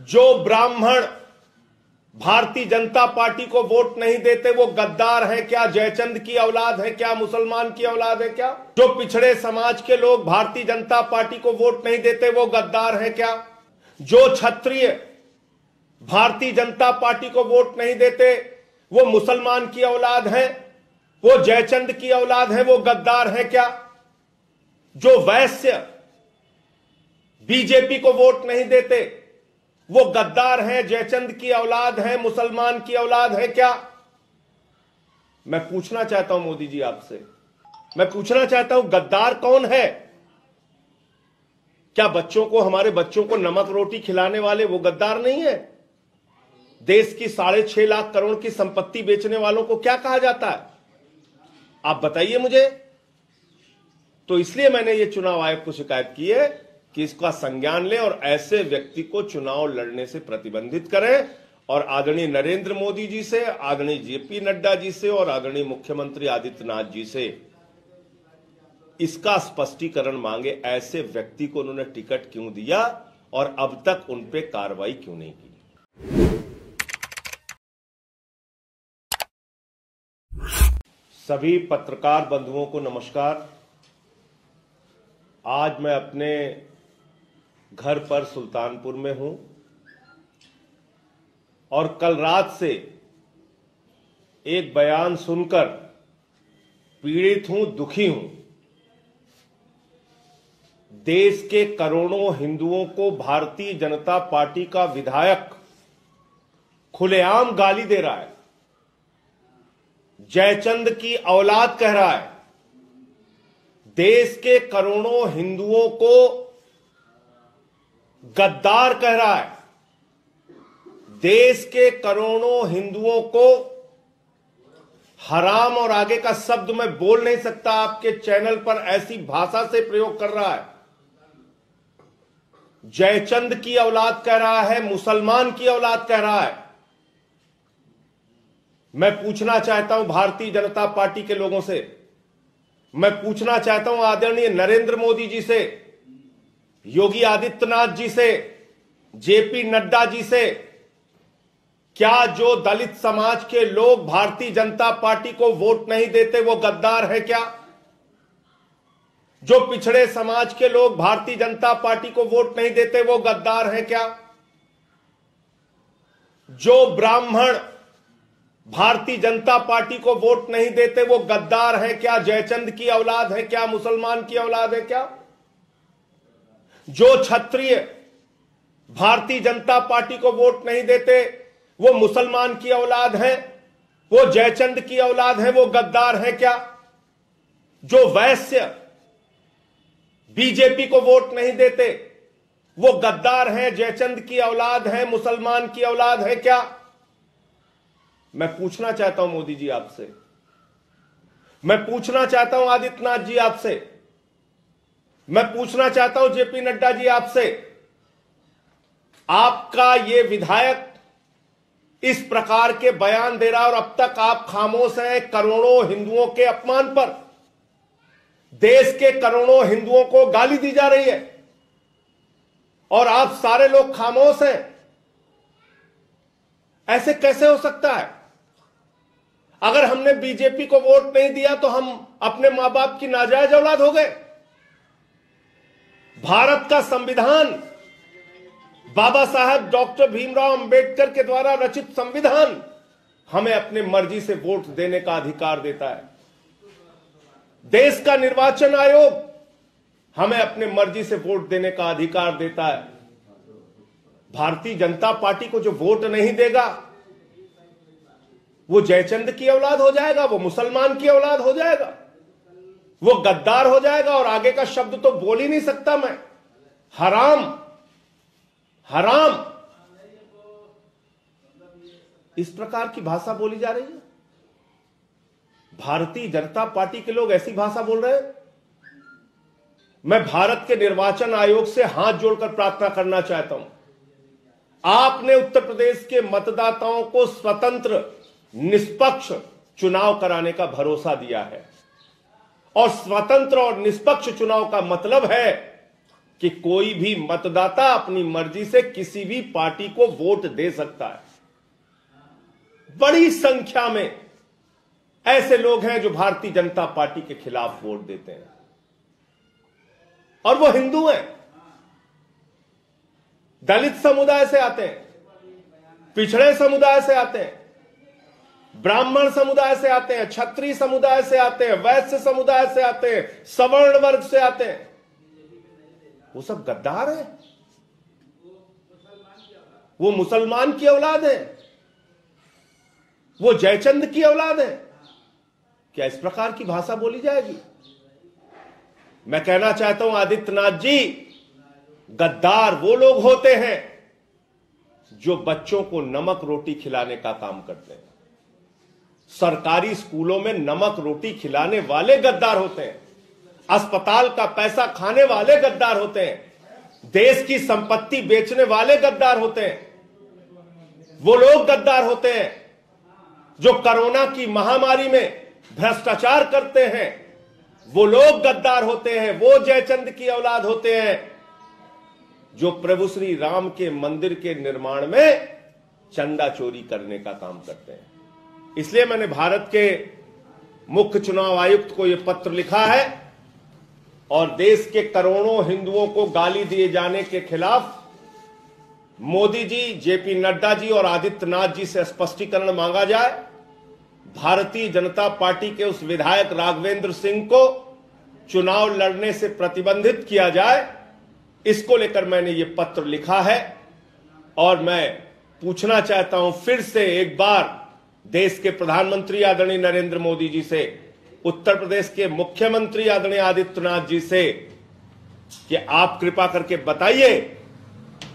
जो ब्राह्मण भारतीय जनता पार्टी को वोट नहीं देते, वो गद्दार है क्या? जयचंद की औलाद है क्या? मुसलमान की औलाद है क्या? जो पिछड़े समाज के लोग भारतीय जनता पार्टी को वोट नहीं देते, वो गद्दार हैं क्या? जो क्षत्रिय भारतीय जनता पार्टी को वोट नहीं देते, वो मुसलमान की औलाद है? वो जयचंद की औलाद है, वो गद्दार है क्या? जो वैश्य बीजेपी को वोट नहीं देते वो गद्दार है, जयचंद की औलाद है, मुसलमान की औलाद है, क्या? मैं पूछना चाहता हूँ मोदी जी आपसे। मैं पूछना चाहता हूँ, गद्दार कौन है? क्या बच्चों को, हमारे बच्चों को नमक रोटी खिलाने वाले वो गद्दार नहीं है? देश की साढ़े छह लाख करोड़ की संपत्ति बेचने वालों को क्या कहा जाता है? आप बताइए मुझे। तो इसलिए मैंने ये चुनाव आयोग को शिकायत की है कि इसका संज्ञान लें और ऐसे व्यक्ति को चुनाव लड़ने से प्रतिबंधित करें। और आदरणीय नरेंद्र मोदी जी से, आदरणीय जेपी नड्डा जी से और आदरणीय मुख्यमंत्री आदित्यनाथ जी से इसका स्पष्टीकरण मांगे। ऐसे व्यक्ति को उन्होंने टिकट क्यों दिया और अब तक उन पे कार्रवाई क्यों नहीं की? सभी पत्रकार बंधुओं को नमस्कार। आज मैं अपने घर पर सुल्तानपुर में हूँ और कल रात से एक बयान सुनकर पीड़ित हूँ, दुखी हूँ। देश के करोड़ों हिंदुओं को भारतीय जनता पार्टी का विधायक खुलेआम गाली दे रहा है। जयचंद की औलाद कह रहा है, देश के करोड़ों हिंदुओं को गद्दार कह रहा है, देश के करोड़ों हिंदुओं को हराम और आगे का शब्द मैं बोल नहीं सकता, आपके चैनल पर ऐसी भाषा से प्रयोग कर रहा है। जयचंद की औलाद कह रहा है, मुसलमान की औलाद कह रहा है। मैं पूछना चाहता हूँ भारतीय जनता पार्टी के लोगों से, मैं पूछना चाहता हूँ आदरणीय नरेंद्र मोदी जी से योगी आदित्यनाथ जी से, जेपी नड्डा जी से, क्या जो दलित समाज के लोग भारतीय जनता पार्टी को वोट नहीं देते वो गद्दार है क्या? जो पिछड़े समाज के लोग भारतीय जनता पार्टी को वोट नहीं देते वो गद्दार है क्या? जो ब्राह्मण भारतीय जनता पार्टी को वोट नहीं देते वो गद्दार है क्या? जयचंद की औलाद है क्या? मुसलमान की औलाद है क्या? जो क्षत्रिय भारतीय जनता पार्टी को वोट नहीं देते, वो मुसलमान की औलाद है, वो जयचंद की औलाद है, वो गद्दार है क्या? जो वैश्य बीजेपी को वोट नहीं देते, वो गद्दार है, जयचंद की औलाद है, मुसलमान की औलाद है क्या? मैं पूछना चाहता हूँ मोदी जी आपसे। मैं पूछना चाहता हूँ आदित्यनाथ जी आपसे मैं पूछना चाहता हूँ जेपी नड्डा जी आपसे, आपका ये विधायक इस प्रकार के बयान दे रहा और अब तक आप खामोश हैं करोड़ों हिंदुओं के अपमान पर। देश के करोड़ों हिंदुओं को गाली दी जा रही है और आप सारे लोग खामोश हैं। ऐसे कैसे हो सकता है? अगर हमने बीजेपी को वोट नहीं दिया तो हम अपने माँ बाप की नाजायज औलाद हो गए। भारत का संविधान बाबा साहब डॉक्टर भीमराव अंबेडकर के द्वारा रचित संविधान हमें अपने मर्ज़ी से वोट देने का अधिकार देता है। देश का निर्वाचन आयोग हमें अपने मर्ज़ी से वोट देने का अधिकार देता है। भारतीय जनता पार्टी को जो वोट नहीं देगा, वो जयचंद की औलाद हो जाएगा, वो मुसलमान की औलाद हो जाएगा। वो गद्दार हो जाएगा और आगे का शब्द तो बोल ही नहीं सकता मैं। हराम। हराम। इस प्रकार की भाषा बोली जा रही है। भारतीय जनता पार्टी के लोग ऐसी भाषा बोल रहे हैं। मैं भारत के निर्वाचन आयोग से हाथ जोड़कर प्रार्थना करना चाहता हूँ। आपने उत्तर प्रदेश के मतदाताओं को स्वतंत्र, निष्पक्ष चुनाव कराने का भरोसा दिया है। और स्वतंत्र और निष्पक्ष चुनाव का मतलब है कि कोई भी मतदाता अपनी मर्ज़ी से किसी भी पार्टी को वोट दे सकता है। बड़ी संख्या में ऐसे लोग हैं जो भारतीय जनता पार्टी के खिलाफ वोट देते हैं। और वो हिंदू हैं। दलित समुदाय से आते हैं, पिछड़े समुदाय से आते हैं। ब्राह्मण समुदाय से आते हैं, क्षत्रिय समुदाय से आते हैं, वैश्य समुदाय से आते हैं, सवर्ण वर्ग से आते हैं। वो सब गद्दार हैं। वो मुसलमान की औलाद है। वो जयचंद की औलाद है। क्या इस प्रकार की भाषा बोली जाएगी? मैं कहना चाहता हूँ, आदित्यनाथ जी, गद्दार वो लोग होते हैं जो बच्चों को नमक रोटी खिलाने का काम करते हैं। सरकारी स्कूलों में नमक रोटी खिलाने वाले गद्दार होते हैं। अस्पताल का पैसा खाने वाले गद्दार होते हैं। देश की संपत्ति बेचने वाले गद्दार होते हैं। वो लोग गद्दार होते हैं जो कोरोना की महामारी में भ्रष्टाचार करते हैं। वो लोग गद्दार होते हैं, वो जयचंद की औलाद होते हैं, जो प्रभु श्री राम के मंदिर के निर्माण में चंदा चोरी करने का काम करते हैं। इसलिए मैंने भारत के मुख्य चुनाव आयुक्त को यह पत्र लिखा है और देश के करोड़ों हिंदुओं को गाली दिए जाने के खिलाफ मोदी जी, जेपी नड्डा जी और आदित्यनाथ जी से स्पष्टीकरण मांगा जाए। भारतीय जनता पार्टी के उस विधायक राघवेंद्र सिंह को चुनाव लड़ने से प्रतिबंधित किया जाए, इसको लेकर मैंने ये पत्र लिखा है और मैं पूछना चाहता हूँ फिर से एक बार देश के प्रधानमंत्री आदरणीय नरेंद्र मोदी जी से, उत्तर प्रदेश के मुख्यमंत्री आदरणीय आदित्यनाथ जी से, कि आप कृपा करके बताइए,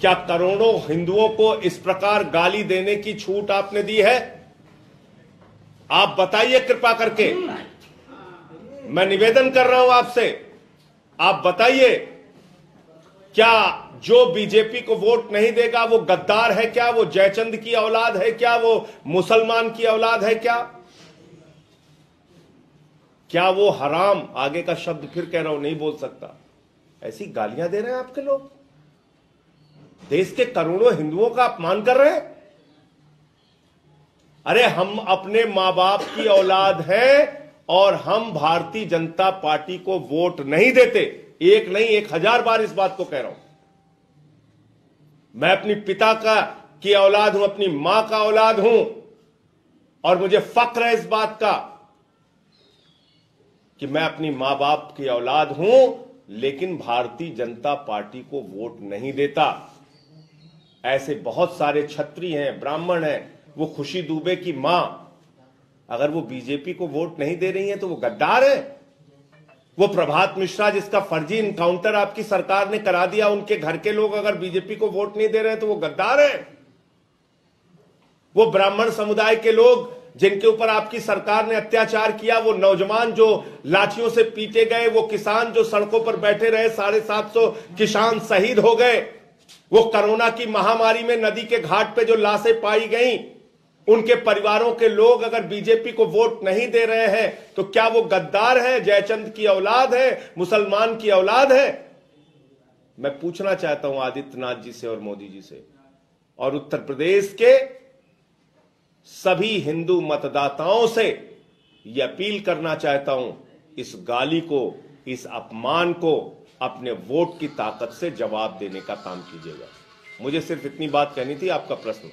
क्या करोड़ों हिंदुओं को इस प्रकार गाली देने की छूट आपने दी है? आप बताइए कृपा करके। मैं निवेदन कर रहा हूँ आपसे, आप बताइए क्या जो बीजेपी को वोट नहीं देगा, वो गद्दार है क्या? वो जयचंद की औलाद है क्या? वो मुसलमान की औलाद है क्या? क्या वो हराम? आगे का शब्द फिर कह रहा हूँ, नहीं बोल सकता। ऐसी गालियाँ दे रहे हैं आपके लोग? देश के करोड़ों हिंदुओं का अपमान कर रहे हैं? अरे, हम अपने माँ बाप की औलाद हैं और हम भारतीय जनता पार्टी को वोट नहीं देते। एक नहीं, एक हज़ार बार इस बात को कह रहा हूँ। मैं अपनी पिता का, की औलाद हूँ, अपनी माँ का औलाद हूँ, और मुझे फक्र है इस बात का कि मैं अपनी माँ बाप की औलाद हूँ, लेकिन भारतीय जनता पार्टी को वोट नहीं देता। ऐसे बहुत सारे छत्री हैं, ब्राह्मण हैं, वो खुशी दुबे की माँ। अगर वो बीजेपी को वोट नहीं दे रही है तो वो गद्दार है। वो प्रभात मिश्रा जिसका फर्जी इनकाउंटर आपकी सरकार ने करा दिया, उनके घर के लोग अगर बीजेपी को वोट नहीं दे रहे तो वो गद्दार है। वो ब्राह्मण समुदाय के लोग जिनके ऊपर आपकी सरकार ने अत्याचार किया, वो नौजवान जो लाठियों से पीटे गए, वो किसान जो सड़कों पर बैठे रहे, साढ़े सात सौ किसान शहीद हो गए। वो कोरोना की महामारी में नदी के घाट पे जो लाशें पाई गई उनके परिवारों के लोग अगर बीजेपी को वोट नहीं दे रहे हैं तो क्या वो गद्दार है, जयचंद की औलाद है, मुसलमान की औलाद है? मैं पूछना चाहता हूँ आदित्यनाथ जी से और मोदी जी से, और उत्तर प्रदेश के सभी हिंदू मतदाताओं से यह अपील करना चाहता हूँ, इस गाली को, इस अपमान को अपने वोट की ताकत से जवाब देने का काम कीजिएगा। मुझे सिर्फ़ इतनी बात कहनी थी, आपका प्रश्न।